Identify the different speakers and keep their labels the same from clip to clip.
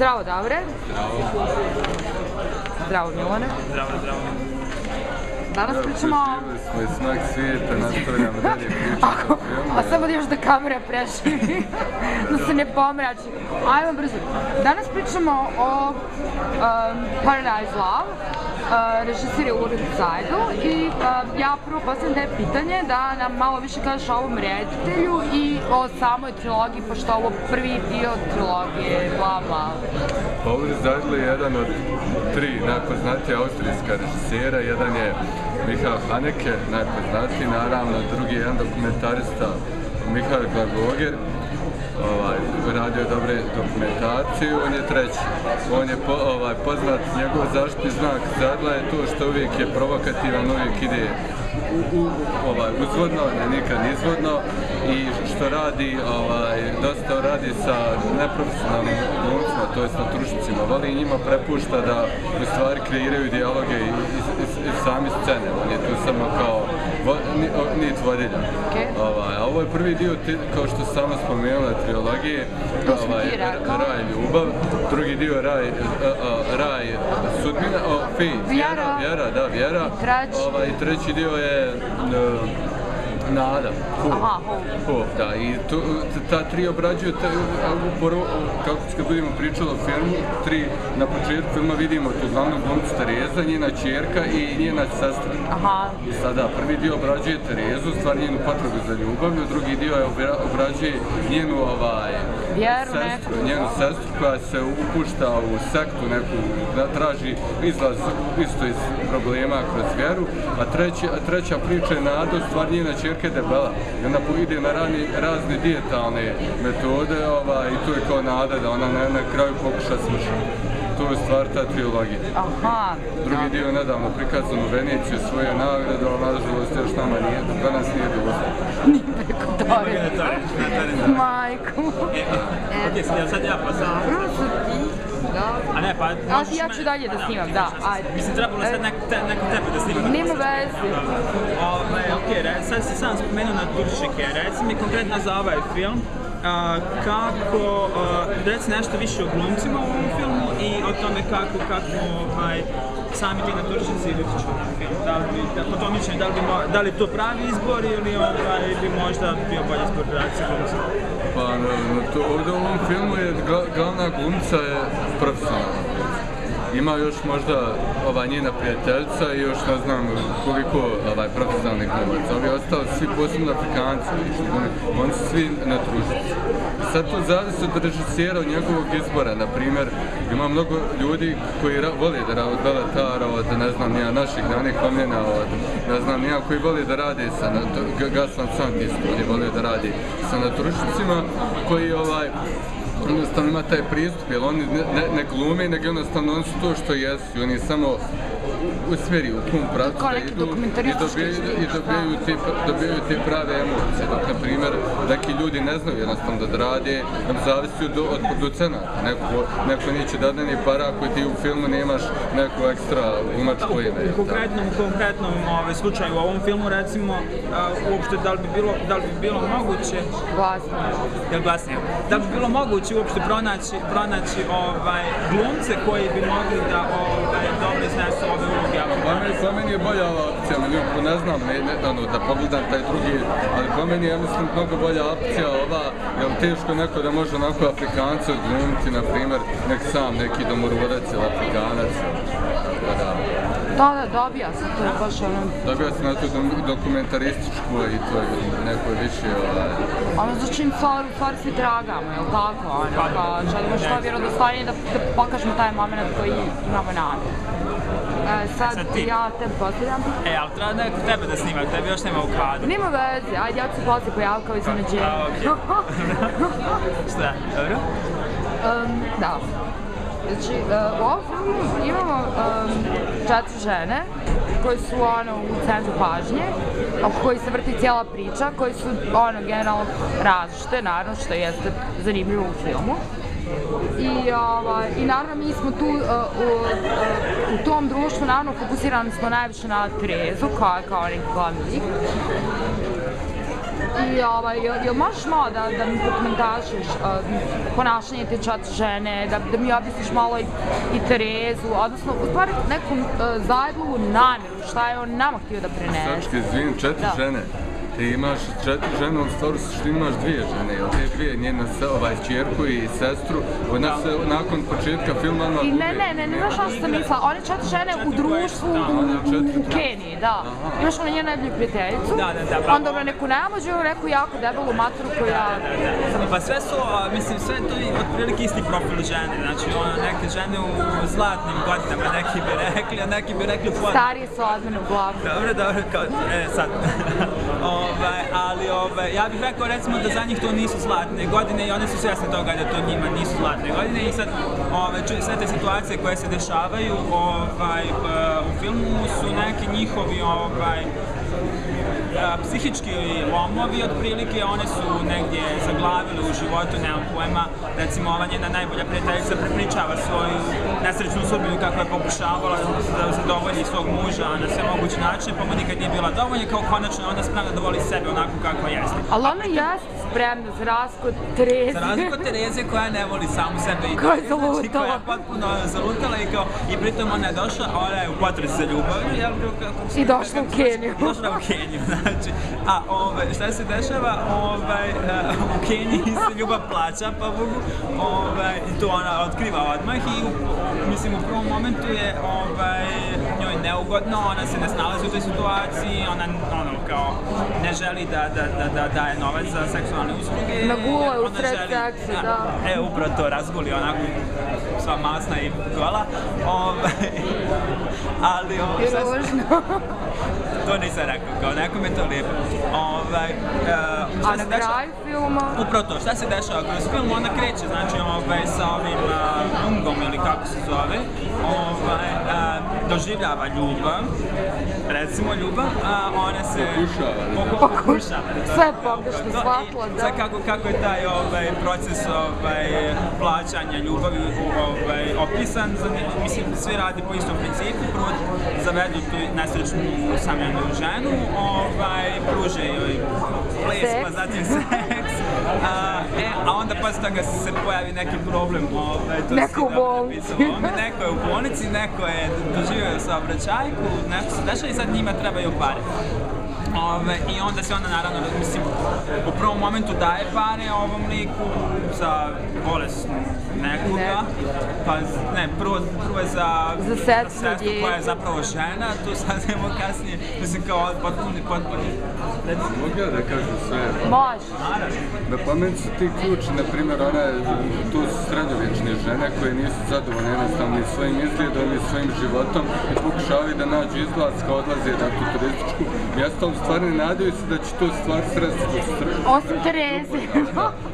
Speaker 1: Zdravo, Davre.
Speaker 2: Zdravo.
Speaker 1: Zdravo, Milane.
Speaker 3: Zdravo, zdravo.
Speaker 1: Danas pričamo...
Speaker 2: Smo i smak svijeta, nastavljamo dalje pričati o filmu.
Speaker 1: A samo da još da kamera preživi, da se ne pomrači. Ajmo brzo. Danas pričamo o um, Paradise Love, režisir je Ulrich Seidel i ja prvo postavljam te pitanje da nam malo više kažeš o ovom reditelju i o samoj trilogiji, pošto ovo prvi dio trilogije, bla bla.
Speaker 2: Ulrich Seidel je jedan od tri najpoznatija austrijska režisera, jedan je Michael Haneke, najpoznatiji, naravno, drugi je jedan dokumentarista Michael Glagoger, ovaj, radio dobre dokumentacije, on je treći. On je po, ovaj, poznat, njegov zaštitni znak Zadla je to što uvijek je provokativan, uvijek ide u, ovaj, uzvodno, ne nikad izvodno i što radi, ovaj, dosta radi sa neprofesionalnim glumcima, to jest natrušnicima, voli njima prepušta da u stvari kreiraju dijaloge i, i, i, i sami scene, on je tu samo kao vo, nit vodilja.
Speaker 1: Okay.
Speaker 2: Ovaj, ovo je prvi dio, ti, kao što sama spomenula, trilogije, ovaj. Raj ljubav, drugi dio Raj, a, a, Raj sudbina, o, Fi,
Speaker 1: Vjera.
Speaker 2: vjera, da, vjera.
Speaker 1: I?
Speaker 2: Ovaj, treći dio je e, Nada.
Speaker 1: Aha,
Speaker 2: da, i tu, t- ta tri obrađuju, ta, poru, kako kad budemo pričali o filmu, tri, na početku filma vidimo tu glavnu glumcu Tereza, njena čerka i njena sestra.
Speaker 1: Aha,
Speaker 2: I sada prvi dio obrađuje Terezu, stvar njenu potrebu za ljubavlju, drugi dio je obra- obrađuje njenu ovaj,
Speaker 1: Vjeru
Speaker 2: sestru,
Speaker 1: neku.
Speaker 2: njenu sestru koja se upušta u sektu neku, da traži izlaz isto iz problema kroz vjeru, a, treći, a treća priča je Nado, stvar njena čerka je debela. I onda po- ide na razne dijetalne metode ovaj, i tu je kao nada da ona na, kraju pokuša smršati. To je stvar ta trilogija.
Speaker 1: aha.
Speaker 2: Drugi dio je nedavno prikazan u Veneciju svoje nagrade, ali nažalost još nama nije, danas nije dostupno.
Speaker 1: Preko
Speaker 3: Ne
Speaker 1: Dore.
Speaker 3: na to reći, na to reći.
Speaker 1: Majku.
Speaker 3: E, ok, jel sad ja pa sam...
Speaker 1: Prvo su ti, da.
Speaker 3: A ne, pa...
Speaker 1: A ja ću dalje da
Speaker 3: Pa
Speaker 1: snimam,
Speaker 3: ok,
Speaker 1: da, ajde.
Speaker 3: Mislim, trebalo sad
Speaker 1: E.
Speaker 3: neko, te, neko tebe da snimam.
Speaker 1: Nema veze.
Speaker 3: Ovaj, ok, re, sad si sam spomenuo na Turčike. Reci mi konkretno za ovaj film, kako, reci nešto više o glumcima u ovom filmu i o tome kako, kako ovaj, sami ti na na film. Da li, bi, da, po tom mišljenju, da li, bi, da li to pravi izbor ili ovaj, bi možda bio bolji izbor reakcije?
Speaker 2: Pa no, no, to, ovdje u ovom filmu je gla- glavna glumca je profesionalna. Ima još možda ova njena prijateljica i još ne znam koliko ovaj, profesionalnih glumaca. Ovi ostali svi posebno Afrikanci, oni- oni su svi na tružici. Sad to zavisi od režisera, od njegovog izbora, na primjer, ima mnogo ljudi koji ra- vole da rade od Belatara, od ne znam nija naših danih komljena, od ne znam nija koji vole da rade sa Gaslan Santis, koji vole da radi sa natrušnicima, koji ovaj, jednostavno ima taj pristup, jer oni ne, ne, ne glume, nego jednostavno oni su to što jesu, oni samo usmjeri u kom pravcu da idu i dobijaju, i dobijaju te, dobijaju te prave emocije, dok na primjer neki ljudi ne znaju jednostavno da rade, nam zavisi od, od producenata, neko, neko neće da da ni para ako ti u filmu nemaš neko ekstra glumačko ime.
Speaker 3: U
Speaker 2: tako?
Speaker 3: konkretnom, u konkretnom ovaj, slučaju, u ovom filmu recimo, a, uopšte da li bi bilo, da li bi bilo moguće,
Speaker 1: Glasno.
Speaker 3: jel glasnije, da li bi bilo moguće uopšte pronaći, pronaći ovaj, glumce koji bi mogli da ovaj, dobro iznesu ove uloge,
Speaker 2: Pa meni, je bolja ova opcija, meni ko ne znam, ne, ne, ono, da pogledam taj drugi, ali po meni je, ja mislim, mnogo bolja opcija ova, jer teško neko da može onako Afrikanca glumiti, na primjer, nek sam neki domorodac ili Afrikanac. Da, da.
Speaker 1: Da, da, dobija se to baš ono,
Speaker 2: Dobio sam na tu dokumentarističku i to je neko više, ovaj,
Speaker 1: ono za čim stvar, u stvari svi tragamo, jel tako? Ono, kao, želimo što vjerodostojnije da, da pokažemo taj moment koji imamo nade. E, sad,
Speaker 3: Sad ti.
Speaker 1: ja te postavljam.
Speaker 3: E, ali treba neko tebe da snima, tebe još nema u kadru.
Speaker 1: Nema veze, ajde ja ću se poslije pojaviti kao iznenađenje.
Speaker 3: A, okej. Šta, dobro?
Speaker 1: Um, da. Znači, uh, u ovom filmu imamo um, četiri žene koje su ono u centru pažnje, oko koji se vrti cijela priča, koji su ono generalno različite, naravno što jeste zanimljivo u filmu. I, ovaj, I naravno mi smo tu uh, u, uh, u tom društvu, naravno fokusirani smo najviše na Terezu, je kao neki glavni lik. i ovaj, jel, jel možeš malo da, da mi prokomentarišeš um, ponašanje te čat žene, da, da mi objasniš malo i, i Terezu, odnosno u stvari neku uh, Zajlovu namjeru, šta je on nama htio da prenese.
Speaker 2: Srpski, izvinim, četiri
Speaker 1: Da.
Speaker 2: žene. Ti imaš četiri žene, u stvari što imaš dvije žene, jel te dvije, njena se, ovaj, čjerku i sestru, ona se nakon početka filma
Speaker 1: I ne, ne, ne, ne znaš šta sam mislila, one četiri žene u društvu u, Keniji, da. Imaš ono njenu najbolju prijateljicu,
Speaker 3: Da, da, da, bravo.
Speaker 1: onda ono neku najmlađu, ono neku jako debelu maturu koja...
Speaker 3: Pa sve su, a, mislim, sve je to i otprilike isti profil žene, znači ono, neke žene u zlatnim godinama, neki bi rekli, a neki bi rekli u
Speaker 1: Starije su od mene uglavnom.
Speaker 3: Dobro, dobro, kao, e, sad. ovaj, ali ovaj, ja bih rekao recimo da za njih to nisu zlatne godine i one su svjesne toga da to njima nisu zlatne godine. I sad ovaj, sve te situacije koje se dešavaju ovaj, b- u filmu su neki njihovi ovaj, psihički lomovi otprilike, one su negdje zaglavile u životu, nemam pojma. Recimo, ova njena najbolja prijateljica prepričava svoju nesrećnu sudbinu kako je pokušavala da zadovolji svog muža na sve moguće načine, pa mu nikad nije bila dovoljna, kao konačno ona spremna da voli sebe onako kako jeste.
Speaker 1: Ali ona jeste spremna za razliku od Tereze.
Speaker 3: Za razliku od Tereze koja ne voli samu sebe i
Speaker 1: Koja je
Speaker 3: znači, koja je
Speaker 1: zalutala.
Speaker 3: potpuno zalutala i kao, i pritom ona je došla, a ona je u potrezi za ljubavlju, jel,
Speaker 1: I došla u Keniju.
Speaker 3: Došla u Keniju, znači, a ove, šta se dešava, ovaj, e, u Keniji se ljubav plaća, pa Bogu, ovaj, i to ona otkriva odmah i, u, mislim, u prvom momentu je, ovaj, njoj neugodno, ona se ne snalazi u toj situaciji, ona, ono, kao, ne želi da, da, da, da daje novac za seksualne usluge.
Speaker 1: Nagula je u sred
Speaker 3: želi-
Speaker 1: seksa, da.
Speaker 3: E, upravo to razguli onako sva masna i gola. Ovaj, ali ovo,
Speaker 1: ružno.
Speaker 3: to nisam rekao, kao nekome to lijepo. Ovaj, šta
Speaker 1: A na kraju filma...
Speaker 3: Upravo to, šta se dešava kroz film, ona kreće, znači, ovaj, sa ovim uh, Mungom ili kako se zove, ovaj, uh, doživljava ljubav, recimo ljubav, a ona se...
Speaker 2: Pokušava,
Speaker 3: Pokušava. da.
Speaker 1: Sve pogrešno shvatila, da.
Speaker 3: Sad kako, kako je taj ovaj, proces ovaj, plaćanja ljubavi ovaj, opisan, za, mislim, svi radi po istom principu, prvo zavedu tu nesrećnu usamljenu ženu, ovaj, pruže joj ples, pa zatim seks, a, e, a onda posle toga se pojavi neki problem, ovaj, to
Speaker 1: Neko
Speaker 3: si
Speaker 1: u bolnici.
Speaker 3: ovome, neko je u bolnici, neko je doživio saobraćajku, nešto se dešava i sad njima trebaju pare. Ove, I onda se ona naravno, mislim, u prvom momentu daje pare ovom liku za bolest nekoga, pa ne, prvo, prvo je za,
Speaker 1: Za sestru djece.
Speaker 3: koja je zapravo žena, tu saznemo kasnije, mislim kao potpuni, potpuni,
Speaker 2: Mogu ja da kažem sve?
Speaker 1: Može.
Speaker 3: naravno.
Speaker 2: Da po meni su ti ključi, na primjer, one tu su sredovječne žene koje nisu zadovoljne jednostavno ni svojim izgledom ni svojim životom i pokušavaju da nađu izlaz kao odlaze na tu turističku mjesto, u stvari ne nadaju se da će to stvar sredstvo.
Speaker 1: Osim Tereze.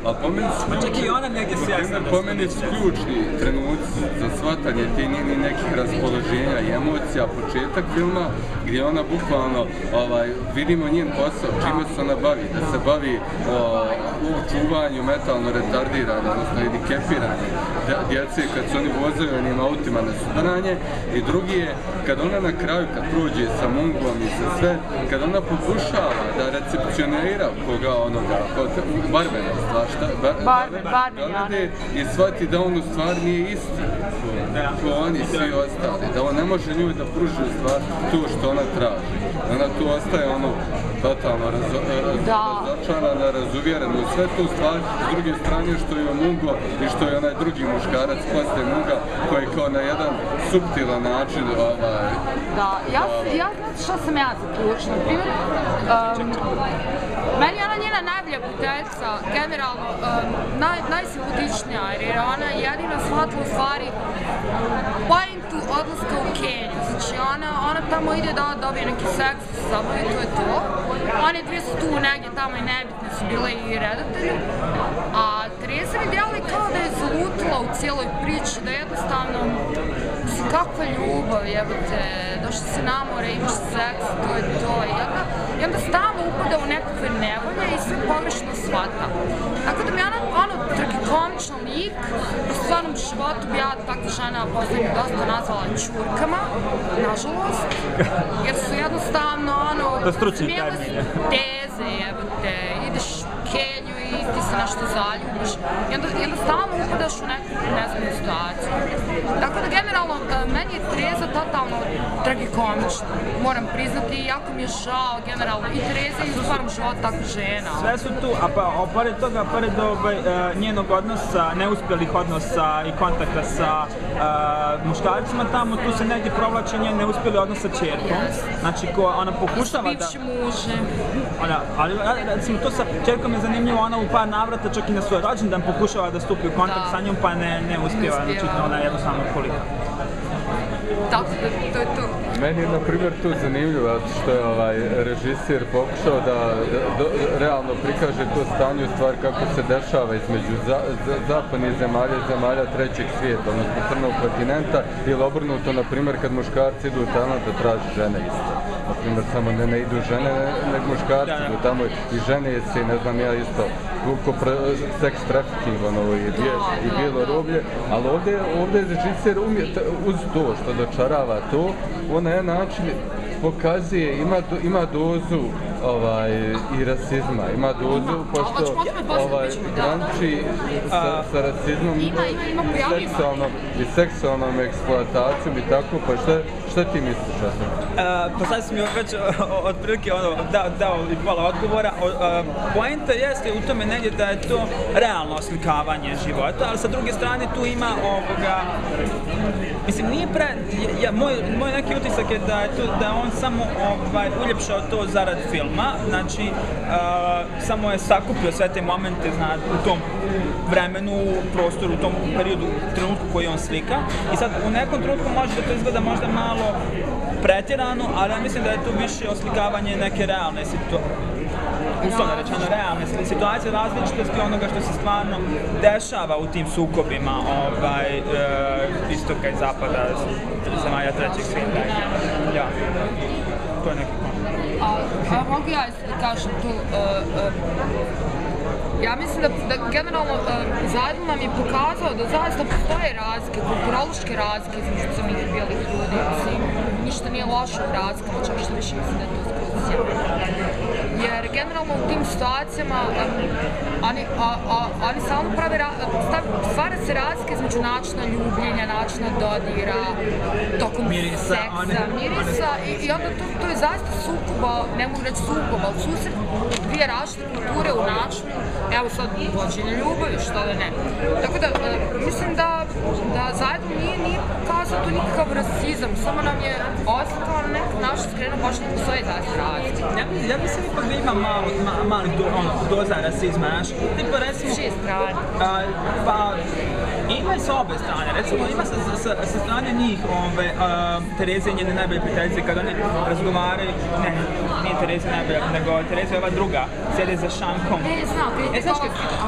Speaker 2: A po meni su
Speaker 3: Pa čak i ona negdje
Speaker 2: na
Speaker 3: svjesna
Speaker 2: primjer,
Speaker 3: da
Speaker 2: po
Speaker 3: su.
Speaker 2: Ključni trenuci za shvatanje te njenih nekih raspoloženja i emocija, početak filma gdje ona bukvalno ovaj, vidimo njen posao, čime se ona bavi, da se bavi o, u čuvanju metalno retardirane, odnosno hendikepirane dje- djece kad se oni vozaju onim autima na sudaranje i drugi je kad ona na kraju kad prođe sa mungom i sa sve, kad ona pokušava da recepcionira koga onoga, barbena stvar, šta, bar, dovede i shvati da on u stvari nije isti ko oni svi ostali, da on ne može njoj da pruži u stvari to što ona traži. Ona tu ostaje ono totalno razo, raz,
Speaker 1: Da.
Speaker 2: razočarana, razuvjerena u sve tu stvari, s druge strane što je Mungo i što je onaj drugi muškarac poslije Munga koji kao na jedan suptilan način ovaj,
Speaker 1: Da, ja, ja znate šta sam ja zaključila. Primjer, um, meni je ona njena najbolja prijateljica, generalno, um, naj, najsimpatičnija, jer je ona jedina shvatila u stvari pointu odlaska u Keniju. Znači ona, ona tamo ide da dobije neki seks, zabavi, to je to. One dvije su tu negdje tamo i nebitne su bile i redatelji. A Teresa mi djeluje kao da je zalutila u cijeloj priči, da jednostavno, kakva ljubav, jebote, došli se na more, imaš seks, to je to. I onda, i onda stalno upada u nekakve nevolje i sve pogrešno shvata. Tako da mi ona, ono, tragikomičan lik, u stvarnom životu bi ja takve žene posljednje dosta nazvala čurkama, nažalost, jer su jednostavno, ono,
Speaker 3: stručni
Speaker 1: smijele teze, jebote, ideš Kenju i ti se nešto zaljubiš. I onda, i onda stalno upadaš u neku nezgodnu situaciju. Tako da generalno, meni je Tereza totalno tragikomična. Moram priznati, jako mi je žao generalno i Tereza i u stvarnom životu žena.
Speaker 3: Sve su tu, a pa a pored toga, pored ovaj, e, njenog odnosa, neuspjelih odnosa i kontakta sa e, muškarcima tamo, tu se negdje provlači njen neuspjeli odnos sa čerkom. Znači, ko, ona pokušava da...
Speaker 1: Muže.
Speaker 3: Ona, ali a, recimo to sa čerkom je zanimljivo, ona u par navrata čak i na svoj rođendan pokušava da stupi u kontakt
Speaker 1: Da.
Speaker 3: sa njom pa ne, ne uspijeva,
Speaker 1: Ne
Speaker 3: znači ona je jednostavno kolika.
Speaker 1: Tako da, to je to.
Speaker 2: Meni je na primjer tu zanimljivo što je ovaj režisir pokušao da, realno prikaže to stanje u stvari kako se dešava između za, za- zapadnih zemalja i zemalja trećeg svijeta, odnosno crnog kontinenta ili obrnuto, na primjer kad muškarci idu u Tajland da traže žene isto. Na primjer, samo ne, ne idu žene, nego muškarci idu tamo i žene se, i ne znam ja isto, sex trafficking, ono, i, bije, i bijelo roblje, ali ovdje, ovdje je režiser t- uz to što dočarava to, on na jedan način pokazuje, ima, ima dozu ovaj, i rasizma, ima
Speaker 1: Ima,
Speaker 2: pošto ovaj,
Speaker 1: da, da.
Speaker 2: graniči sa,
Speaker 3: A-
Speaker 2: sa rasizmom
Speaker 1: Ima, ima, ima,
Speaker 2: i seksualnom, i seksualnom eksploatacijom i tako, pa šta, šta ti misliš o tome?
Speaker 3: Pa sad si mi već otprilike ono, dao, dao i pola odgovora. O, e, poenta jeste u tome negdje da je to realno oslikavanje života, ali sa druge strane tu ima ovoga, mislim nije pre, ja, ja- moj, moj neki utisak je da je, tu, da je on samo ovaj, uljepšao to zarad filma, znači e, samo je sakupio sve te momente zna, u tom vremenu, prostoru, u tom periodu, trenutku koji on slika i sad u nekom trenutku može da to izgleda možda malo pretjerano, ali ja mislim da je tu više oslikavanje neke realne situacije uslovno rečeno realne si- situacije različitosti onoga što se stvarno dešava u tim sukobima ovaj, e, istoka i zapada zemalja trećeg svijeta. Ja. To je kontekst.
Speaker 1: A, mogu ja kažem tu, e, e, ja mislim da, da generalno uh, Zajdel nam je pokazao da zaista postoje razlike, kulturološke razlike između crnih i bijelih ljudi. Mislim, ništa nije loše u razlikama, čak što više mislim da je to skroz sjajno. Jer generalno u tim situacijama oni, oni stalno prave, stav, stvara se razlike između načina ljubljenja, načina dodira, tokom
Speaker 3: Mirisa,
Speaker 1: seksa,
Speaker 3: one-
Speaker 1: mirisa i, i onda to, to je zaista sukoba, ne mogu reći sukoba, ali susret dvije različite kulture u načinu, evo sad vođenje ljubavi, što da ne. Tako da, mislim da, da zajedno nije, nije pokazao tu nikakav rasizam, samo nam je oslikao na neki skrenuo baš ne postoje zaista.
Speaker 3: Ja, ja mislim ipak da ima malo, ma, mali do, ono, doza rasizma, znaš. Tipa recimo,
Speaker 1: S čije strane?
Speaker 3: A, pa, ima i sa obe strane. Recimo, ima sa, sa, sa strane njih, ove, a, Tereze i njene najbolje prijateljice, kad oni razgovaraju, ne, nije Tereza najbolja, nego Tereza je ova druga, sjede za šankom.
Speaker 1: E, znam,
Speaker 3: E, znaš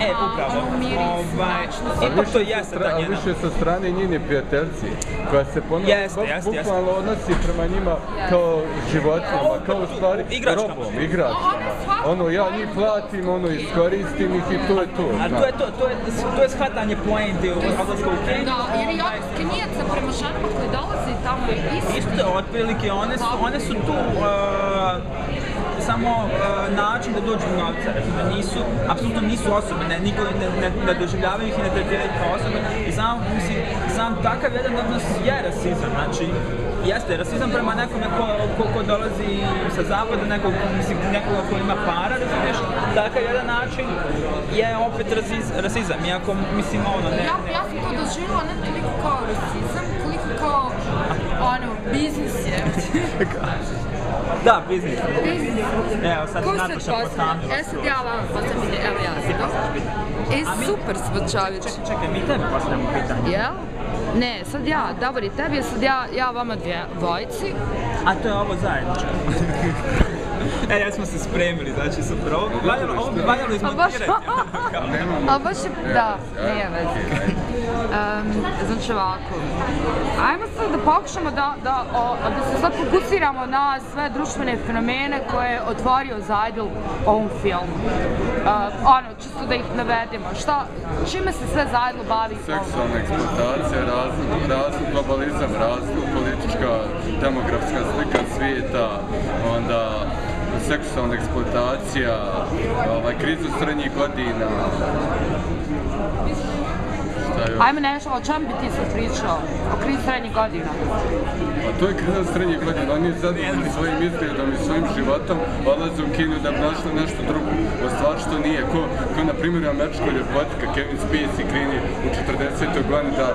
Speaker 3: e, upravo,
Speaker 1: ono
Speaker 3: ovaj, ipak to jeste ta
Speaker 2: a
Speaker 3: njena.
Speaker 2: više sa strane njene prijateljci, koja se ponovno
Speaker 3: Jeste, jeste, jeste.
Speaker 2: bukvalno odnosi prema njima kao životinjama, kao u stvari
Speaker 3: Igračkama.
Speaker 2: robom, igračkama.
Speaker 1: Ono
Speaker 2: ja njih platim, ono, iskoristim ih i to je to.
Speaker 3: A to je to, to je, to je shvatanje poente u odlasku u Keniju.
Speaker 1: Da, jer i odnos Kenijaca prema ženama koje dolaze tamo je isti.
Speaker 3: Isto, otprilike, one su, one su tu uh, samo uh, način da dođu do novca, da nisu, apsolutno nisu osobe, ne, niko ne, ne, ne doživljavaju ih i ne tretiraju kao osobe. I sam, mislim, sam takav jedan odnos je rasizam, znači, jeste rasizam prema nekome ko, ko, ko dolazi sa zapada, nekog, mislim, nekoga ko ima para, razumiješ, takav jedan način je opet rasiz, rasizam, iako, mislim, ono, ne,
Speaker 1: Ja, ja sam to doživjela ne toliko kao rasizam, koliko kao, ono, biznis je.
Speaker 3: da, biznis.
Speaker 1: biznis.
Speaker 3: Evo, sad
Speaker 1: Ko se
Speaker 3: Nataša
Speaker 1: postavlja?
Speaker 3: potamnila
Speaker 1: E sad ja vam postavim, evo ja. E, super Svačavić.
Speaker 3: Čekaj, mi tebi postavljamo pitanje.
Speaker 1: Jel? Ne, sad ja, Davor i tebi, sad ja, ja vama dvije dvojici.
Speaker 3: A to je ovo zajedničko. e, ja smo se spremili, znači super. Ovo bi valjalo, ovo bi valjalo izmontirati.
Speaker 1: A baš je, da, nije veze. Um, znači ovako, ajmo sad da pokušamo da, da, o, da se sad fokusiramo na sve društvene fenomene koje je otvorio Zajdel ovom filmu. Uh, ono, čisto da ih navedemo. Šta, čime se sve Zajdel bavi?
Speaker 2: Seksualna eksploatacija, razvoj, globalizam, razvoj, politička, demografska slika svijeta, onda seksualna eksploatacija, ovaj, kriza srednjih godina.
Speaker 1: Ajme nešto, o čem bi ti sad pričao? O krizi srednjih godina.
Speaker 2: Pa to je kriza srednjih godina, oni zadovoljni svojim izgledom i svojim životom odlaze u kinu da bi našli nešto drugo. O stvar što nije, ko, ko na primjer u američkoj ljepotika Kevin Spacey krini u 40. godini da,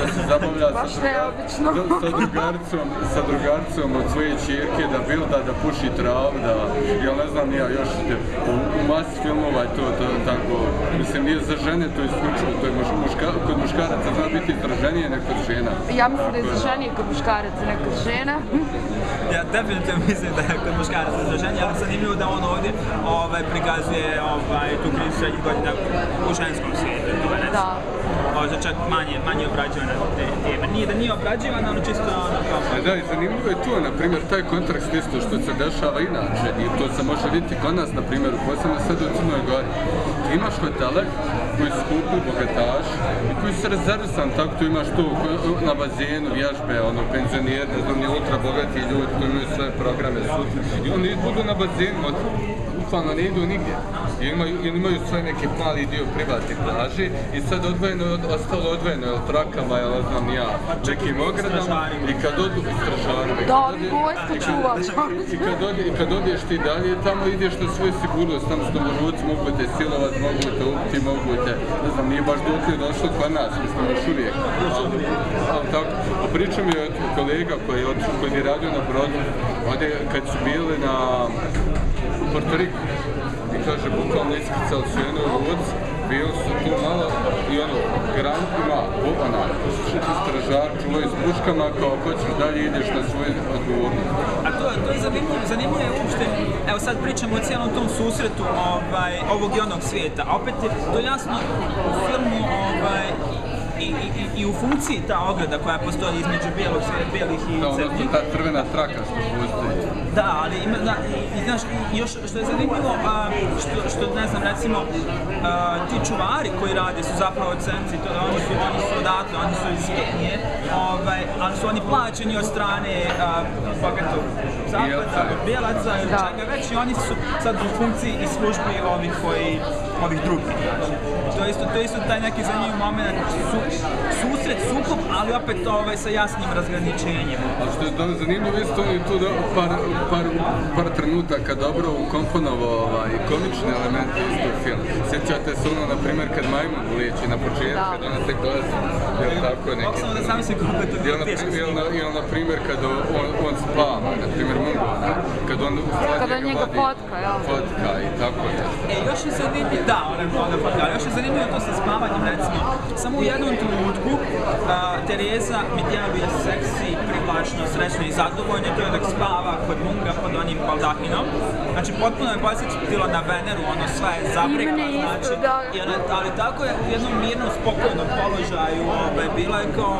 Speaker 2: da se zabavlja sa, da, sa drugarcom, sa drugarcom od svoje čirke, da bilda, da puši travu, da, ja ne znam, ja još u, u masi filmova je to, to tako, mislim, nije za žene to isključivo, to je muš, muška, kod muškaraca zna biti izraženije nego kod žena.
Speaker 1: Ja mislim da je izraženije kod muškaraca nego kod žena.
Speaker 3: Ja definitivno mislim da je kod muškaraca izraženje, ali zanimljivo da on ovdje ovaj, prikazuje ovaj, tu krizu srednjih godina u ženskom svijetu. To je
Speaker 1: Da.
Speaker 3: Možda čak manje, manje obrađivana te teme. Nije da nije obrađivana, ali čisto ono kao...
Speaker 2: Pa Da, i zanimljivo je to, na primjer, taj kontekst isto što se dešava inače i to se može vidjeti kod nas, na primjer, posebno sad u Crnoj Gori. Imaš hotele koji su skupi bogataši i koji su rezervisan, tako tu imaš tu na bazenu vježbe, ono, penzioneri, ne znam, ultra bogati ljudi koji imaju sve programe. I oni budu na bazenu, od, bukvalno ne idu nigdje. I imaju, i imaju svoj neki mali dio privatnih plaži i sad odvojeno, je ostalo odvojeno, jel trakama, jel znam ja, nekim ogradama i kad odu u stražarima.
Speaker 1: Da,
Speaker 2: ode-
Speaker 1: vojska čuva.
Speaker 2: I kad, kad odeš ti dalje, tamo ideš na svoju sigurnost, tamo su domoruci, mogu te silovat, mogu te ubiti, mogu te, ne znam, nije baš dok je došlo kod nas, mislim, još uvijek. Ali, ali tako, a priča mi je kolega koji je, otišao- koji je radio na brodu, ovdje kad su bili na u Puerto Riku, i kaže, bukvalno iskrcali su jednu ruc, bili su tu malo i ono, grand ima, ona, stražar, čuvaju s puškama, kao hoćeš dalje ideš na svoju odgovornost.
Speaker 3: A to, to je zanimljivo, zanimljivo je uopšte, evo sad pričamo o cijelom tom susretu ovaj, ovog i onog svijeta, a opet je to jasno u filmu ovaj, i, i, u funkciji ta ograda koja postoji između bijelog svijeta, bijelih i
Speaker 2: Da, odnosno
Speaker 3: crnih.
Speaker 2: ta crvena traka što postoji.
Speaker 3: Da, ali ima, da, i, znaš, još što je zanimljivo, a, što, što ne znam, recimo, a, ti čuvari koji rade su zapravo crnci, to, oni su, oni su odatle, oni su iz Kenije, ovaj, ali su oni plaćeni od strane a, bogatog zapada,
Speaker 2: Bijelaca.
Speaker 3: ili čega već i oni su sad u funkciji i službi ovih koji, ovih drugih. To je isto, to je isto taj neki zanimljiv moment, su, susret, sukob, ali opet ovaj, sa jasnim razgraničenjem.
Speaker 2: A što je do, zanimljivo isto, je tu do, par, par, par trenutaka dobro ukomponovao ovaj, komične elemente isto u film. Sjećate se ono, na primjer, kad majmun uliječi na početku,
Speaker 1: Da.
Speaker 2: kad ona tek dolazi, jel tako je neki
Speaker 3: Mogu samo da
Speaker 2: trenutak.
Speaker 3: zamislim koliko je to
Speaker 2: Jel na,
Speaker 3: teško
Speaker 2: jel, na, jel na primjer kad on, on spava, na primjer Mungo, kad on
Speaker 1: Kad on njega fotka, jel?
Speaker 2: Fotka i tako je.
Speaker 3: E, još je zanimljivo, da, ona ona fotka, još je zanimljivo to sa spavanjem, recimo. Samo u jednom trenutku a, Tereza mi djeluje seksi, privlačno, srećno i zadovoljno, to je dok spava kod Munga pod onim baldahinom. Znači, potpuno je posjetilo na Veneru, ono sve je
Speaker 1: isto,
Speaker 3: znači,
Speaker 1: da.
Speaker 3: i ona, ali tako je u jednom mirnom, spokojnom položaju, ovaj, bila je kao,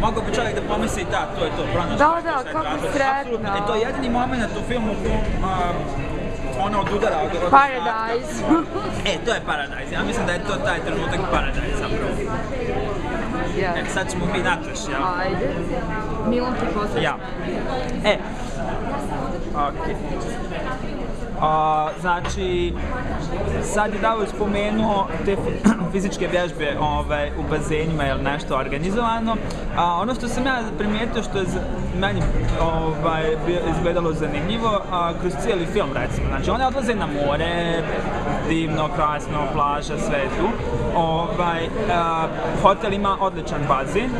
Speaker 3: Mogao bi čovjek da pomisli da, to je to, pronašla.
Speaker 1: Da, da, kako.
Speaker 3: Apsolutno. E, to je jedini moment u filmu u kom ona odudara od, od
Speaker 1: Paradise.
Speaker 3: E, to je Paradise. Ja mislim da je to taj trenutak Paradise zapravo.
Speaker 1: Ja.
Speaker 3: E, sad ćemo mi natrš, jel?
Speaker 1: Ajde. Milan ti posluša.
Speaker 3: Ja. E. Okej. A, znači, sad je Davor spomenuo te fi- fizičke vježbe ovaj, u bazenima ili nešto organizovano. A, ono što sam ja primijetio što je meni ovaj, izgledalo zanimljivo, a, kroz cijeli film recimo. Znači, one odlaze na more, divno, krasno, plaža, sve tu. Ovaj, a, hotel ima odličan bazen,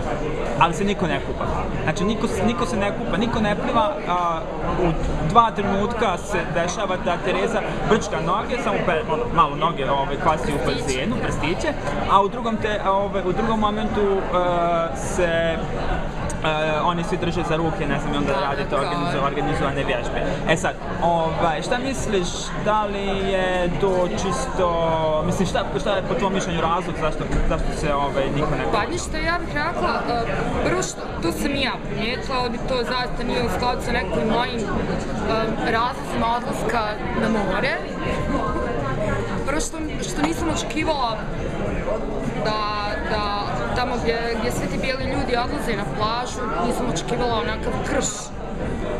Speaker 3: ali se niko ne kupa. Znači, niko, niko se ne kupa, niko ne pliva. A, u dva trenutka se dešava da Tereza brčka noge, samo pe, ono, malo noge ovaj, kvasi u bazenu, prstiće, a u drugom, te, ovaj, u drugom momentu a, se E, oni svi drže za ruke, ne znam, i onda
Speaker 1: Da,
Speaker 3: radite organizo, organizovane vježbe. E sad, ovaj, šta misliš, da li je to čisto, mislim, šta, šta je po tvojom mišljenju razlog zašto, zašto se ovaj, niko ne
Speaker 1: Pa ništa, ja bih rekla, uh, prvo što, to sam i ja primijetila, ali to zaista nije u skladu sa nekim mojim um, razlozima odlaska na more. Prvo što, što nisam očekivala da, da tamo gdje, gdje svi ti bijeli ljudi odlaze na plažu, nisam očekivala onakav krš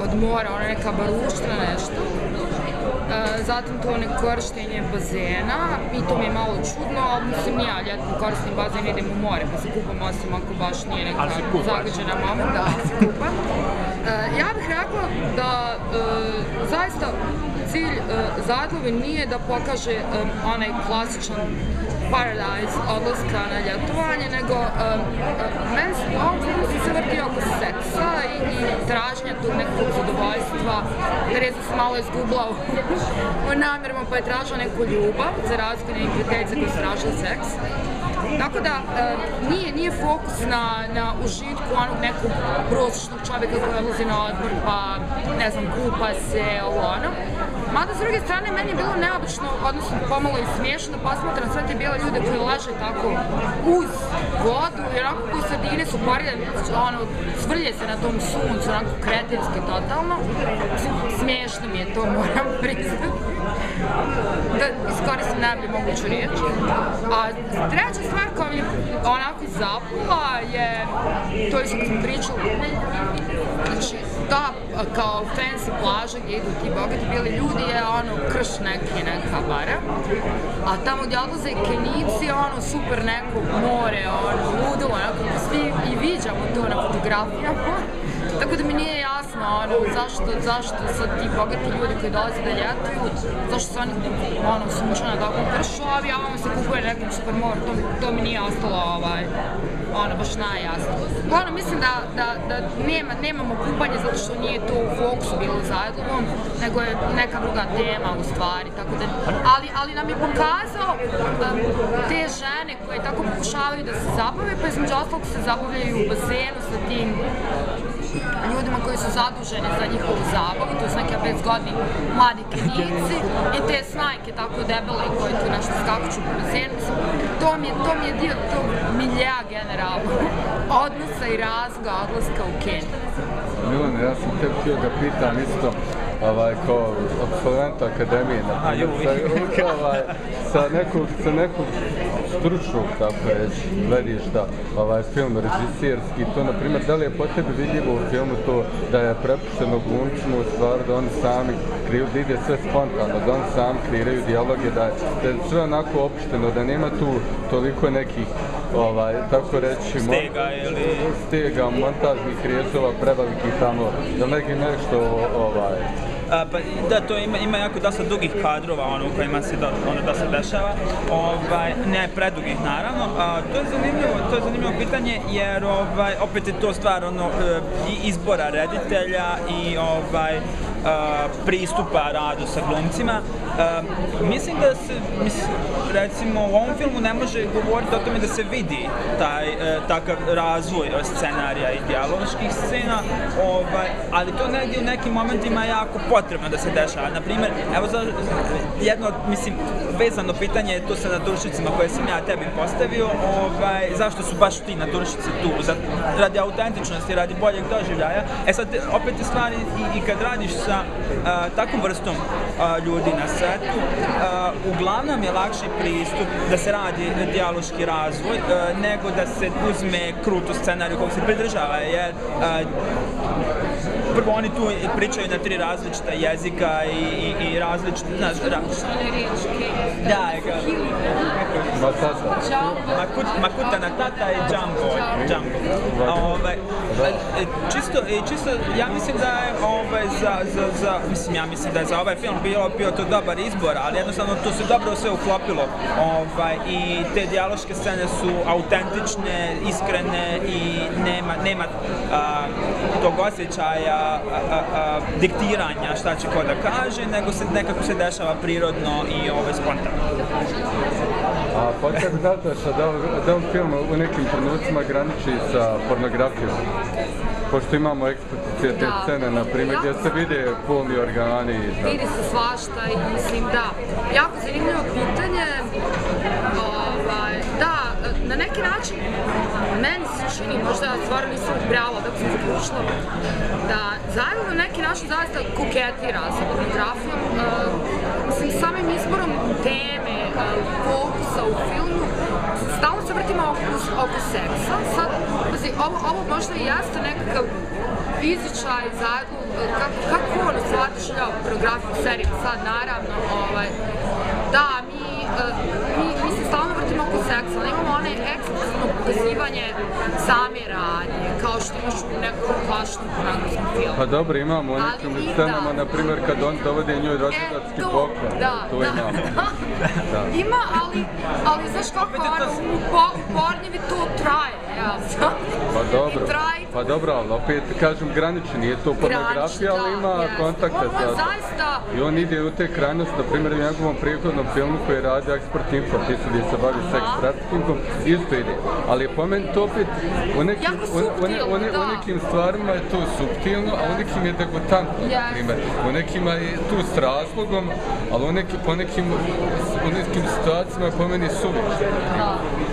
Speaker 1: od mora, ona neka baruštra nešto. E, zatim to ne korištenje bazena i to mi je malo čudno, ali mislim ja ljetno koristim bazen, idem u more pa se kupam osim ako baš nije neka zagađena mama, da se kupam. E, ja bih rekla da e, zaista cilj e, Zadlovi nije da pokaže e, onaj klasičan paradise odlaska na ljetovanje, nego meni se se vrti oko seksa i, i tražnja tog nekog zadovoljstva. Teresa se malo izgubila u, u pa je tražila neku ljubav, za razliku od njenih prijateljica koji su tražili seks. Tako da, nije, nije fokus na, na užitku onog nekog prosječnog čovjeka koji odlazi na odmor pa, ne znam, kupa se, ovo ono. Mada, s druge strane, meni je bilo neobično, odnosno pomalo i smiješno posmatram sve te bijele ljude koji leže tako uz vodu i onako koji sardine su parirani, ono, svrlje se na tom suncu, onako kretinski totalno. Smiješno mi je to, moram priznati da iskoristim najbolje moguću riječ. A treća stvar koja mi je onako zapula je, to isto kad smo pričali, znači ta kao fancy plaža gdje idu ti bogati bili ljudi je ono krš neki neka bara, a tamo gdje odlaze Kenijci ono super neko more, ono ludilo, onako svi i viđamo to na fotografijama. Tako da mi nije jasno ono, zašto, zašto sad ti bogati ljudi koji dolaze da ljetuju, zašto su oni ono, sunčano na takvom kršu, a vi ovamo se kupuje nekom supermoru, to, mi- to mi nije ostalo ovaj, ono, baš najjasnije. Uglavnom, mislim da, da, da nema, nemamo kupanje zato što nije to u fokusu bilo zajedlom, nego je neka druga tema u stvari, tako da, ali, ali nam je pokazao um, te žene koje tako pokušavaju da se zabave, pa između ostalog se zabavljaju u bazenu sa tim ljudima koji su zaduženi za njihovu zabavu, to su neke 5 godini mladi kenijci i te snajke tako debele koji tu nešto skakuću po. Mislim, To mi je, to mi je dio tog miljeja generalno, odnosa i razloga odlaska u Keniju.
Speaker 2: Milane, ja sam te htio da pitam isto, ovaj, kao absolvent akademije, na primjer, sa, ovaj, sa nekog, sa nekog stručnog, tako reći, gledišta, ovaj, film režisirski, to, na primjer, da li je po tebi vidljivo u filmu to da je prepušteno glumcima u stvari da oni sami kriju, da ide sve spontano, da oni sami kreiraju dijaloge, da, da je sve onako opušteno, da nema tu toliko nekih, ovaj, tako reći,
Speaker 3: Stega ili...
Speaker 2: stega, montažnih rijetova, prevelikih tamo, da neki nešto, ovaj,
Speaker 3: Pa da, to ima, ima jako dosta dugih kadrova ono, u kojima se do, ono dosta dešava, ovaj, ne predugih naravno. A, to je zanimljivo, to je zanimljivo pitanje jer ovaj, opet je to stvar ono, e, izbora reditelja i ovaj, a, pristupa radu sa glumcima. Mislim da se, mislim, recimo u ovom filmu ne može govoriti o tome da se vidi taj e, takav razvoj e, scenarija i dijaloških scena, ovaj, ali to negdje u nekim momentima je jako potrebno da se dešava. Na primjer, evo za, jedno, mislim, vezano pitanje je to sa naturšicima koje sam ja tebi postavio, ovaj, zašto su baš ti naturšici tu, za, radi autentičnosti, radi boljeg doživljaja. E sad, opet je stvari i, i kad radiš sa a, takvom vrstom a, ljudi na setu, a, uglavnom je lakši pristup da se radi dijaloški razvoj a, nego da se uzme krutu scenariju kog se pridržava, jer a, prvo oni tu pričaju na tri različita jezika i, i, i različite, znaš, ra,
Speaker 1: One riječ, Kenija.
Speaker 3: da, ga,
Speaker 2: Matata.
Speaker 3: Makut, Makuta na tata i Jumbo, Jumbo. Ovaj, e, čisto, e, čisto, ja mislim da je ovaj, za, za, za, mislim, ja mislim da je za ovaj film bilo, bio to dobar izbor, ali jednostavno to se dobro sve uklopilo. Ovaj, I te dijaloške scene su autentične, iskrene i nema, nema a, tog osjećaja a, a, diktiranja šta će ko da kaže, nego se nekako se dešava prirodno i ovaj, spontano.
Speaker 2: A počet Nataša, da da li film u nekim trenucima graniči sa pornografijom? Pošto imamo eksplicite te
Speaker 1: Da.
Speaker 2: scene, na primjer, gdje se vide polni organi i tako.
Speaker 1: Vidi se svašta i mislim da, jako zanimljivo pitanje. Ovaj, da, na neki način meni se čini, možda ja stvarno nisam ubrala dok sam zaključila, da zajedno na neki način zaista koketira sa pornografijom. Uh, mislim, samim izborom teme, uh, fokusa u filmu, stalno se vrtimo oko, oko seksa. Sad, Pazi, ovo, ovo možda i jeste nekakav izričaj zajedno, kako, kako on u stvari doživljava fotografiju serije, sad naravno, ovaj, da, mi, eh, mi, mi se stalno seksa, ali imamo one eksplicitno pokazivanje same radnje, kao što imaš u nekom klasičnom pornografskom filmu.
Speaker 2: Pa dobro, imamo u nekim scenama, na primjer, kad on dovodi njoj rođendatski
Speaker 1: E, to,
Speaker 2: poklon.
Speaker 1: da,
Speaker 2: to
Speaker 1: da,
Speaker 2: imamo.
Speaker 1: da.
Speaker 2: Da.
Speaker 1: Ima, ali, ali znaš kako, ono, u, po, u pornjevi to traje, jel?
Speaker 2: Pa dobro,
Speaker 1: I traje
Speaker 2: pa dobro, ali opet kažem granični, nije to pornografija, ali ima kontakte
Speaker 1: on
Speaker 2: sa...
Speaker 1: zaista,
Speaker 2: I on ide u te krajnosti, na primjer u njegovom prethodnom filmu koji je radio Expert Info, pisao gdje se bavi sex
Speaker 1: Aha.
Speaker 2: traffickingom, isto ide. Ali po meni to opet, u nekim, u, u, ne- u,
Speaker 1: suptilno,
Speaker 2: nekim stvarima je to subtilno, a u nekim je degutantno, na
Speaker 1: Jeste.
Speaker 2: primjer. U nekima je tu s razlogom, ali u po nekim, u nekim situacijama je po meni suvišno.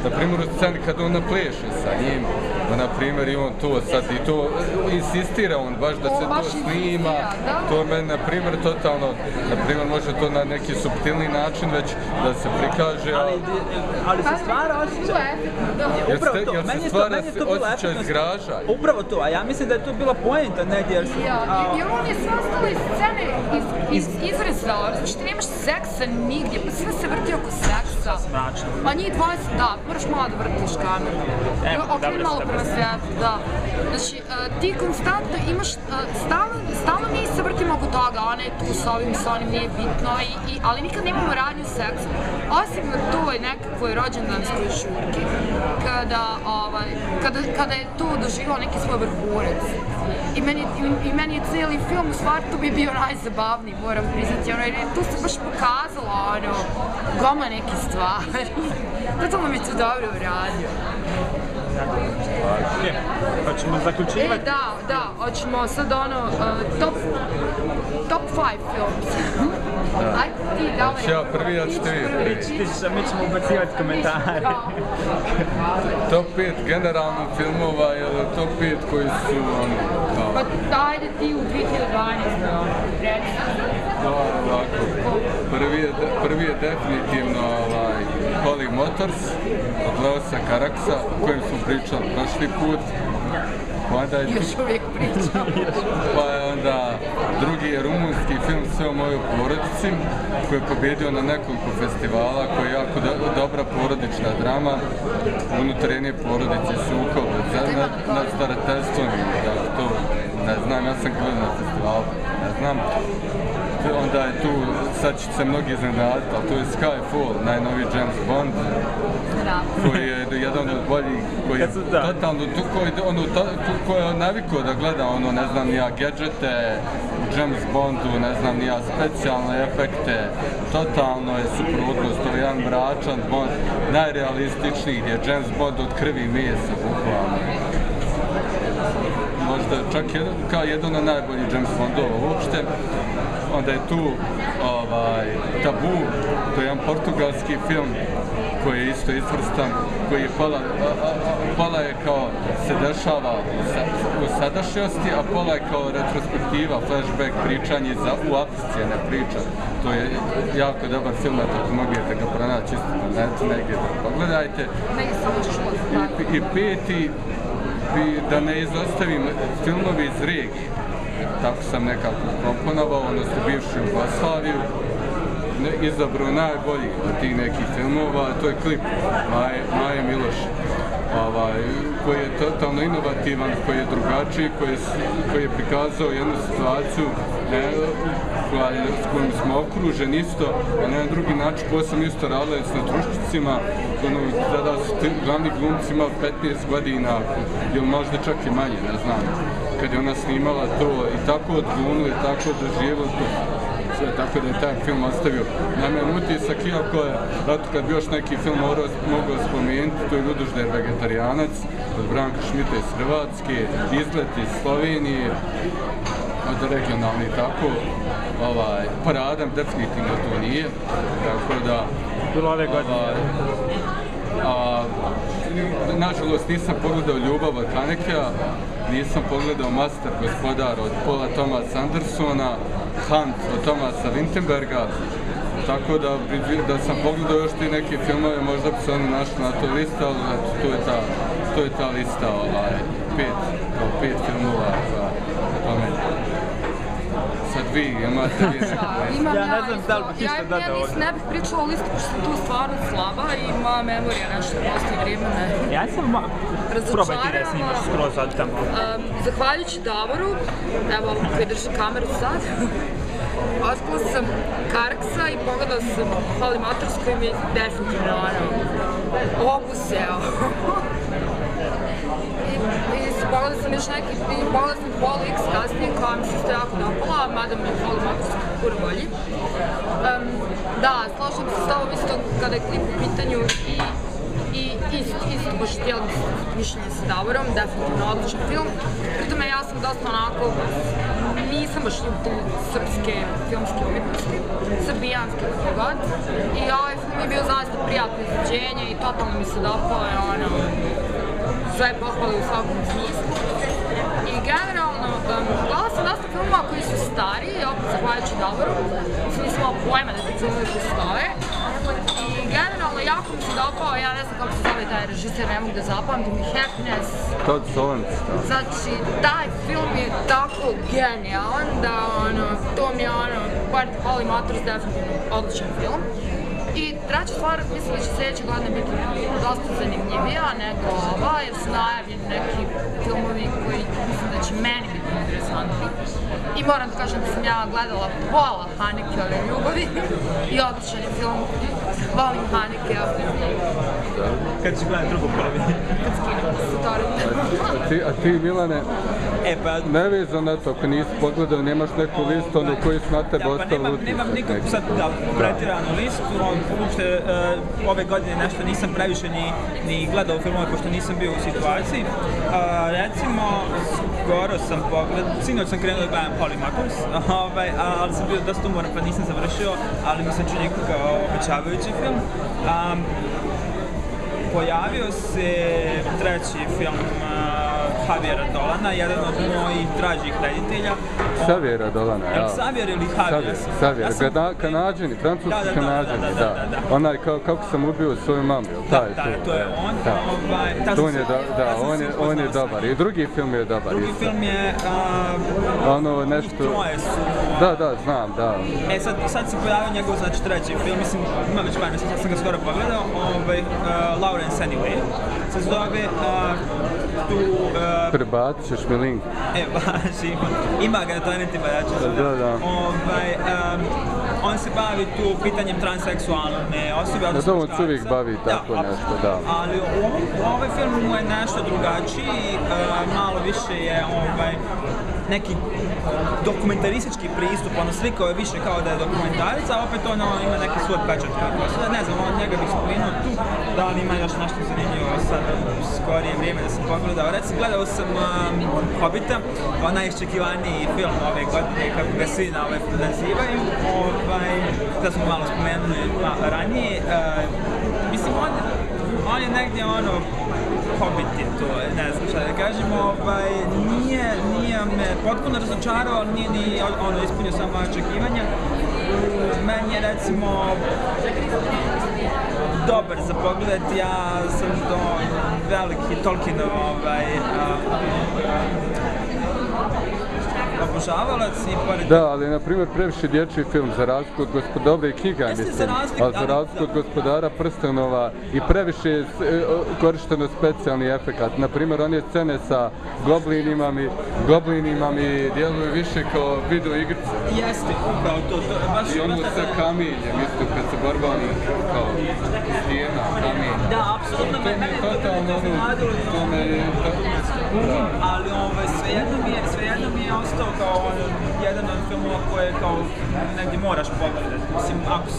Speaker 2: Na primjer u sceni kad on napleše sa njim, pa na primjer i on to sad i to insistira on baš da se to snima, to meni na primjer totalno, na primjer može to na neki subtilni način već da se prikaže,
Speaker 3: Ali,
Speaker 2: ali
Speaker 3: ali
Speaker 1: Pa,
Speaker 3: se stvara osjećaj... Upravo
Speaker 2: se-
Speaker 3: to,
Speaker 2: jel se
Speaker 3: meni je to, meni je to bilo? Upravo to, a ja mislim da je to bila poenta negdje jer se...
Speaker 1: Ja, jer on je sve ostalo iz scene iz, iz, izrezao, znači ti nemaš seksa nigdje, pa sve se vrti oko seksa. Pa njih 20, da, moraš malo da vrtiš kameru. Evo,
Speaker 3: dobro,
Speaker 1: malo prema svijetu, da. Znači, ti konstantno imaš, stalno, stalno mi se vrtimo oko toga, ona je tu s ovim, s onim, nije bitno, i, i, ali nikad nemamo radnju seksa. Osim na toj nekakvoj rođendanskoj žurki, kada, ovaj, kada, kada je tu doživao neki svoj vrhunac. I meni, i, i meni je cijeli film, u stvari, tu bi bio najzabavniji, moram priznati, ono, jer je tu se baš pokazalo, ono, goma neke stvari. Totalno mi to dobro uradio.
Speaker 3: Je, pa ćemo
Speaker 1: E,
Speaker 3: zaključivati.
Speaker 1: da, da, hoćemo sad ono, uh, top, top 5 films. Ajde ti.
Speaker 2: Hoću ja prvi, ja ću ti vi prvi.
Speaker 3: Ti ćeš, mi ćemo ubacivati komentare.
Speaker 2: Top 5 generalno filmova ili top 5 koji su ono, kao,
Speaker 1: Pa ajde ti u 2012. ono, reci.
Speaker 2: Ovako. Prvi je, prvi je definitivno ovaj, Holy Motors od Leosa Karaksa o kojem smo pričali prošli put. Onda je
Speaker 1: Još uvijek
Speaker 2: pa je onda drugi je rumunski film Sve o mojoj porodici koji je pobjedio na nekoliko festivala koji je jako do- dobra porodična drama unutar jedne porodice sukob za, na, na starateljstvom to ne znam, ja sam gledao na festivalu, ne znam onda je tu, sad će se mnogi iznenaditi, ali tu je Skyfall, najnoviji James Bond, koji je jedan od boljih, koji je totalno, tu, koji, ono, to, tu, koji je navikao da gleda, ono, ne znam, nija gadžete, u James Bondu, ne znam, nija specijalne efekte, totalno je suprotnost, to je jedan mračan Bond, najrealističniji, gdje je James Bond od krvi i mesa, bukvalno. Možda čak jedan, kao jedan od najboljih James Bondova uopšte. Onda je tu ovaj, Tabu, to je jedan portugalski film koji je isto izvrstan, koji je pola, a, a, a, pola je kao se dešava u, sa, u sadašnjosti, a pola je kao retrospektiva, flashback, pričanje za, u ne priča. To je jako dobar film, ako možete ga pronaći isto na netu negdje da pogledajte. I, i peti, bi, da ne izostavim filmovi iz regije. Tako sam nekako komponovao, odnosno bivšu Jugoslaviju. Izabrao najbolji od tih nekih filmova, to je klip Maje, Maje Miloš. Ovaj, koji je totalno inovativan, koji je drugačiji, koji je, koji je prikazao jednu situaciju ne, koja s kojom smo okruženi isto, a na drugi način, posebno isto radili s natruščicima, ono, tada su glavni glumci imali 15 godina, ili možda čak i manje, ne znam, kad je ona snimala to i tako odglumili, tako doživjeli to, sve, tako da je taj film ostavio na mene utisak, iako je, zato kad bi još neki film morao, mogao spomenuti, to je Ljudožder vegetarijanac, od Branka Šmita iz Hrvatske, Izlet iz Slovenije, od regionalni tako, ovaj, paradam definitivno to nije, tako da,
Speaker 3: Bilo ove godine.
Speaker 2: ovaj, a, nažalost nisam pogledao Ljubav od Hanekea, nisam pogledao Master gospodar od Paula Thomas Andersona, Hunt od Thomasa Winterberga, tako da, da sam pogledao još ti neke filmove, možda bi se oni našli na toj listi, ali eto, tu je ta to je ta lista, ovaj, pet, kao pet filmova za. Sad vi imate vi
Speaker 1: imam
Speaker 3: Ja
Speaker 1: ja,
Speaker 3: ne znam da li
Speaker 1: isto-
Speaker 3: išta
Speaker 1: ja,
Speaker 3: dodao
Speaker 1: ja
Speaker 3: ovdje.
Speaker 1: ne bih pričala o listu, pošto sam tu stvarno slaba i moja memorija nešto postoji vrijeme me
Speaker 3: Ja sam ma... Probaj ti da snimaš skroz od tamo.
Speaker 1: Um, zahvaljujući Davoru, evo koji drži kameru sad, otkala sam Karksa i pogledala sam Holy Motors koji mi je definitivno ono, obuseo. I, pogledala sam još neki, i pogledala sam Polo X kasnije koja mi se isto jako dopala, mada mi je Holy Motors puno bolji. Um, da, slažem se s tobom isto kada je klip u pitanju i i isto, isto baš bi mišljenje sa Davorom, definitivno odličan film. Pri tome ja sam dosta onako, nisam baš ljubitelj srpske filmske umjetnosti, srbijanske kako god. I ovaj film je bio zaista prijatno izrađenje i totalno mi se dopao ono, sve pohvale u svakom smislu. I generalno, um, gledala sam dosta filmova koji su stariji, opet zahvaljujući Davoru, mislim nisam imala pojma da ti filmovi postoje. I generalno, jako mi se dopao, ja ne znam kako se zove taj režiser, ne mogu da zapamtim, Happiness.
Speaker 2: Todd Solondz.
Speaker 1: Znači, taj film je tako genijalan da, ono, to mi je, ono, bar Holy Motors definitivno odličan film. Treća stvar, mislim da će sljedeće godine biti dosta zanimljivija nego ova, jer su najavljeni neki filmovi koji mislim da će meni biti interesantni. I moram da kažem da sam ja gledala pola Haneke ljubavi i odličan je film. Volim Haneke,
Speaker 3: Kad ću gledati drugu prvi.
Speaker 1: kad skinem se
Speaker 2: A ti, a ti Milane,
Speaker 3: E pa...
Speaker 2: nevezano na to, ako nisi pogledao, nemaš neku listu ono koji su na tebe
Speaker 3: Da, pa nemam, nikakvu sad da, pretiranu listu, on, uopšte uh, ove godine nešto nisam previše ni, ni gledao filmove pošto nisam bio u situaciji. Uh, recimo, skoro sam pogledao, sinoć sam krenuo da gledam Polymators, ovaj, ali sam bio dosta umoran pa nisam završio, ali mi se čini kao obećavajući film. Um, pojavio se treći film Javiera Dolana, jedan od mojih dražih reditelja.
Speaker 2: Savjera Dolana, ja.
Speaker 3: Xavier ili Javier?
Speaker 2: Savjer, Savjer,
Speaker 3: Ja sam-
Speaker 2: Kana- Kanađani, francuski
Speaker 3: Da, da, da, da,
Speaker 2: da.
Speaker 3: da, da, da.
Speaker 2: Onaj kao, kako sam ubio svoju mamu,
Speaker 3: Da,
Speaker 2: taj
Speaker 3: da,
Speaker 2: tu,
Speaker 3: to je on.
Speaker 2: Da.
Speaker 3: Ovaj,
Speaker 2: on je, da,
Speaker 3: sam
Speaker 2: on je, on je dobar. I drugi film je dobar
Speaker 3: Drugi film je uh,
Speaker 2: Ono nešto...
Speaker 3: su...
Speaker 2: Da, da, znam, da.
Speaker 3: E sad, sad se pojavio njegov znači treći film, mislim, ima već par mjeseci, sad sam ga skoro pogledao, ovaj, uh, Lawrence Anyway, se zove, uh, tu, uh,
Speaker 2: Prebacit ćeš mi link.
Speaker 3: e, baš ima, ima ga na torrentima, ja ću
Speaker 2: Da, da.
Speaker 3: Ovaj, um, on se bavi tu pitanjem transseksualne osobe, odnosno
Speaker 2: Da, on
Speaker 3: muškarca.
Speaker 2: uvijek bavi tako
Speaker 3: a-
Speaker 2: nešto, da.
Speaker 3: Ali u ovom, u film mu je nešto drugačiji, uh, malo više je ovaj, neki dokumentaristički pristup, ono slikao je više kao da je dokumentarica, a opet ono ima neki svoj pečat ne znam, on njega bih spomenuo tu, da li ima još nešto zanimljivo sad u skorije vrijeme da sam pogledao. Recimo, gledao sam um, Hobbita, kao najiščekivaniji film ove godine, kako ga svi na ove nazivaju, ovaj, da smo malo spomenuli ranije, uh, mislim, on, on je negdje ono, Hobbit to, ne znam šta da kažem, ovaj, nije, nije me potpuno razočarao, ali nije ni ono, ispunio samo očekivanja. Meni je recimo dobar za pogled, ja sam to veliki Tolkienov ovaj, obožavalac i pored
Speaker 2: Da, ali na primjer previše dječji film za razliku od gospodara, i knjiga
Speaker 3: Jeste,
Speaker 2: mislim,
Speaker 3: za razliku-
Speaker 2: ali za razliku od gospodara prstenova i previše je e, korišteno specijalni efekat. Na primjer, one scene sa goblinima mi, goblinima mi djeluju više kao video igrice.
Speaker 3: Jeste, upravo to, to baš...
Speaker 2: I ono sa kamiljem, isto kad se borba oni kao stijena, kamilja.
Speaker 3: Da, apsolutno,
Speaker 2: To
Speaker 3: me-
Speaker 2: je
Speaker 3: je to
Speaker 2: totalno ono, to me je.
Speaker 3: Ali ovaj, svejedno mi je, svejedno mi je ostao kao ono, jedan od filmova koje kao negdje moraš pogledati. Mislim, ako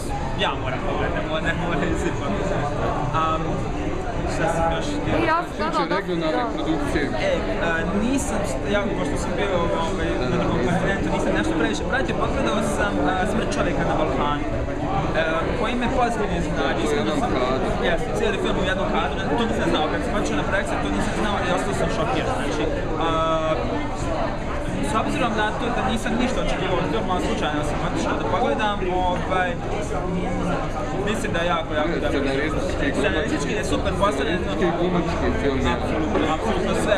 Speaker 3: ja moram pogledati, ne mora, ne svi pogledati. Um, šta sam još htio?
Speaker 1: Ja sam dosta,
Speaker 2: regionalne produkcije.
Speaker 3: E, a, nisam, ja, pošto sam bio ovaj, na drugom kontinentu, nisam nešto previše pratio, pogledao sam a, Smrt čovjeka na Balkanu, e, koji me pozitivno iznenadio. Jeste, cijeli film u jednom kadru, to nisam znao, kad sam počeo na projekciju, to nisam znao i ostao sam šokiran. Znači, s obzirom na to da nisam ništa očekivao od filma, slučajno sam otišao da pogledam, ovaj, mislim da je jako, jako dobro.
Speaker 2: Scenaristički,
Speaker 3: je super postavljen,
Speaker 2: glumački, film je.
Speaker 3: apsolutno, apsolutno sve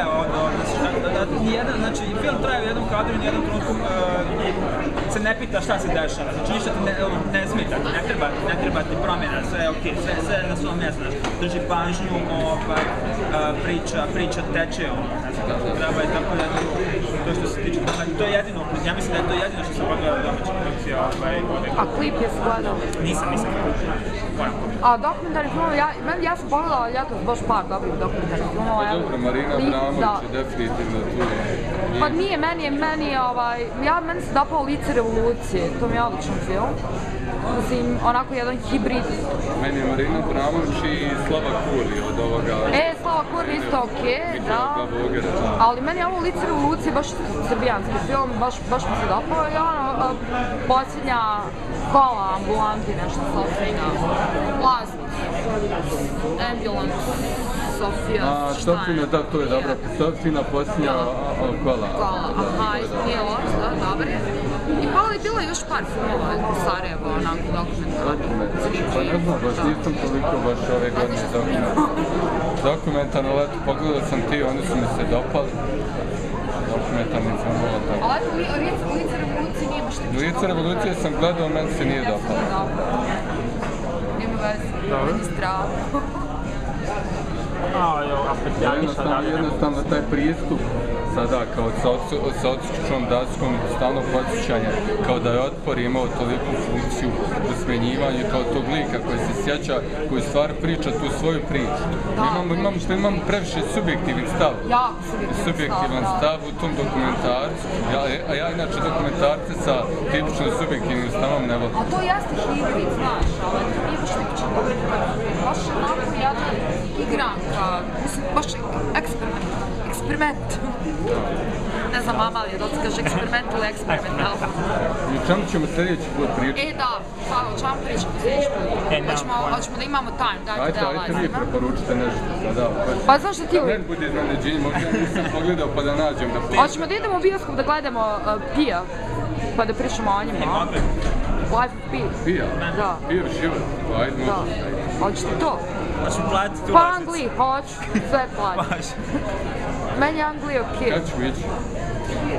Speaker 3: znači, da, da, nijedan, znači film traje u jednom kadru i u jednom trenutku uh, se ne pita šta se dešava, znači ništa ti ne, ne smeta, ne treba, ne treba ti promjena, sve je okej, sve, sve je na svom mjestu, znači, drži pažnju, ovaj, priča, priča teče, ono, znači, kako treba i tako da, to što se tiče, znači, to je jedino, ja mislim da je to jedino što sam pogledao domaće produkcije, ovaj, ove
Speaker 1: A klip je gledao?
Speaker 3: nisam, nisam, moram
Speaker 1: A dokumentarni film, ja, meni, ja sam pogledala ljetos baš par dobrih dokumentarnih filmova.
Speaker 2: Pa dobro, Marina Abramović
Speaker 1: da.
Speaker 2: je definitivno tu.
Speaker 1: Pa nije, meni je, meni ovaj, ja, meni se dopao Lice revolucije, to mi je odličan film. Mislim, onako jedan hibrid.
Speaker 2: Meni je Marina Abramović i Slava Kuli od ovoga...
Speaker 1: E, Slava Kurni isto okej, da.
Speaker 2: Vlogera, da.
Speaker 1: Ali meni je ovo Lice revolucije baš srbijanski film, baš, baš mi se dopao i ono, posljednja kola ambulanti, nešto Sofina, vlast, ambulance, Sofija,
Speaker 2: A,
Speaker 1: šta je?
Speaker 2: Sofina, da, to je dobro. Sofina posljednja kola.
Speaker 1: Kola,
Speaker 2: Da,
Speaker 1: aha,
Speaker 2: dobro.
Speaker 1: nije loš, da, dobar je. I pa ali bilo još par filmova iz Sarajeva, onako.
Speaker 2: Dokumentarni, pa ne znam, baš nisam toliko baš ove godine dokumentarni. Dokumentarno leto, pogledao sam ti, oni su mi se dopali. Dokumentarni filmova tako.
Speaker 1: Ali lice revolucije nije baš tipično
Speaker 2: Lice revolucije sam gledao, meni se nije dopalo.
Speaker 1: Nema veze, meni je strah.
Speaker 3: A, jo,
Speaker 2: Jednostavno, jednostavno taj pristup sada kao sa, odslučnom daskom stalno podsjećanje, kao da je otpor imao toliku funkciju u smenjivanju kao tog lika koji se sjeća, koji stvar priča tu svoju priču. Mi imamo, imamo, imamo previše subjektivni stav.
Speaker 1: Jako subjektivan
Speaker 2: subjektivan
Speaker 1: stav, da.
Speaker 2: stav u tom dokumentarcu, ja, a ja inače dokumentarce sa tipično subjektivnim stavom ne volim.
Speaker 1: A to jeste hibrid, znaš, ali to nije baš je onako jedna igranka, mislim, baš eksperiment. Eksperiment. ne znam, mama li je da kaže eksperiment ili eksperimental.
Speaker 2: I o čemu ćemo sljedeći put pričati?
Speaker 1: E da, pa o čemu pričamo sljedeći put?
Speaker 3: E,
Speaker 1: Hoćemo, hoćemo da imamo time, dajte
Speaker 2: Ajde,
Speaker 1: da
Speaker 2: ajde vi
Speaker 1: lazimo.
Speaker 2: preporučite nešto sada.
Speaker 1: Pa znaš što ti
Speaker 2: Da ne bude iznenađenje, možda nisam pogledao pa da nađem da pogledam.
Speaker 1: Hoćemo da idemo u bioskop da gledamo uh, Pija, pa da pričamo o njima. Life of Pi.
Speaker 2: Pija?
Speaker 1: Da.
Speaker 2: Pija život. Pa ajde,
Speaker 1: Da.
Speaker 2: može. ajde.
Speaker 1: Hoćete to?
Speaker 3: Hoćemo platiti tu
Speaker 1: Pa. Angliji, hoću. Sve.
Speaker 3: Baš.
Speaker 1: Meni je Anglija okej.
Speaker 2: Kad ću ići?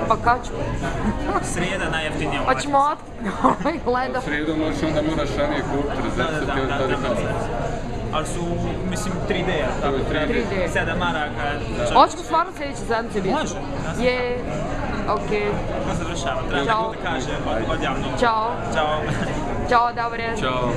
Speaker 1: Pa kad ću?
Speaker 3: Srijeda najjeftinija
Speaker 1: Hoćemo
Speaker 3: ulaznica.
Speaker 1: od... Ovaj gleda.
Speaker 2: U srijedu možeš onda moraš ranije kupiti,
Speaker 3: Da, da,
Speaker 2: rezervati
Speaker 3: da,
Speaker 2: od
Speaker 3: da,
Speaker 2: tada
Speaker 3: treba
Speaker 2: kada.
Speaker 3: Ali su, mislim, 3D, jel tako?
Speaker 2: je 3D.
Speaker 1: 3D.
Speaker 3: 7 maraka.
Speaker 1: Hoćemo stvarno sljedeće sedmice biti.
Speaker 3: Može.
Speaker 1: Je. Okej.
Speaker 3: Ko završava? Treba da kaže od, od javnog.
Speaker 1: Ćao.
Speaker 3: Ćao.
Speaker 1: Ćao, dobre.
Speaker 2: Ćao.